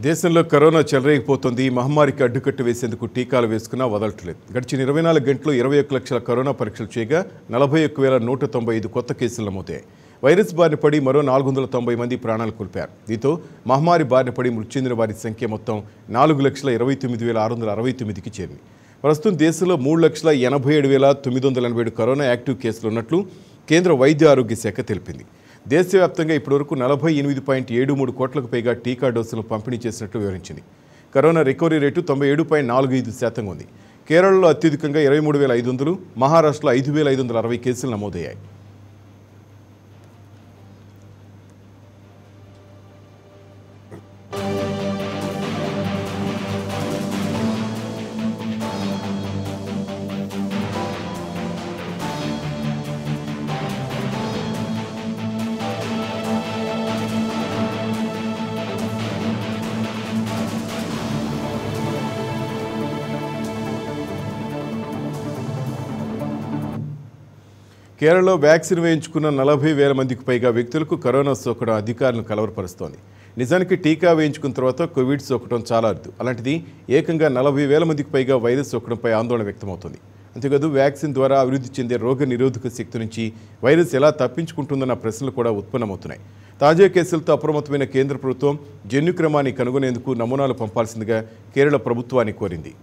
దేశంలో కరోనా చెలరేగిపోతుంది. మహమ్మారికి అడ్డుకట్టు వేసేందుకు టీకాలు వేసుకున్నా వదలట్లేదు. గడిచిన ఇరవై నాలుగు గంటలు ఇరవై ఒక్క లక్షల కరోనా పరీక్షలు చేయగా నలభై ఒక్క వేల నూట తొంభై ఐదు కొత్త కేసులు నమోదయ్యాయి. వైరస్ బారిన పడి మరో నాలుగు వందల తొంభై మంది ప్రాణాలు కోల్పారు దీంతో మహమ్మారి బారిన పడి మృతి చెందిన వారి సంఖ్య మొత్తం నాలుగు లక్షల ఇరవై తొమ్మిది వేల ఆరు వందల అరవై తొమ్మిదికి చేరింది. ప్రస్తుతం దేశంలో మూడు లక్షల ఎనభై ఏడు వేల తొమ్మిది వందల ఎనభై ఏడు కరోనా యాక్టివ్ కేసులు ఉన్నట్లు కేంద్ర వైద్య ఆరోగ్య శాఖ తెలిపింది. దేశవ్యాప్తంగా ఇప్పటివరకు నలభై ఎనిమిది పాయింట్ ఏడు మూడు కోట్లకు పైగా టీకా డోసులు పంపిణీ చేసినట్లు వివరించింది. కరోనా రికవరీ రేటు తొంభై ఏడు పాయింట్ నాలుగు ఐదు శాతంగా ఉంది. కేరళలో అత్యధికంగా ఇరవై మూడు వేల ఐదు వందలు మహారాష్ట్రలో ఐదు వేల ఐదు వందల అరవై కేసులు నమోదయ్యాయి. కేరళలో వ్యాక్సిన్ వేయించుకున్న నలభై వేల మందికి పైగా వ్యక్తులకు కరోనా సోకడం అధికారులను కలవరపరుస్తోంది. నిజానికి టీకా వేయించుకున్న తర్వాత కోవిడ్ సోకడం చాలా అరుదు. అలాంటిది ఏకంగా నలభై వేల మందికి పైగా వైరస్ సోకడంపై ఆందోళన వ్యక్తమవుతోంది. అంతేకాదు వ్యాక్సిన్ ద్వారా అభివృద్ధి చెందే రోగ నిరోధక శక్తి నుంచి వైరస్ ఎలా తప్పించుకుంటుందన్న ప్రశ్నలు కూడా ఉత్పన్నమవుతున్నాయి. తాజా కేసులతో అప్రమత్తమైన కేంద్ర ప్రభుత్వం జన్యుక్రమాన్ని కనుగొనేందుకు నమూనాలు పంపాల్సిందిగా కేరళ ప్రభుత్వాన్ని కోరింది.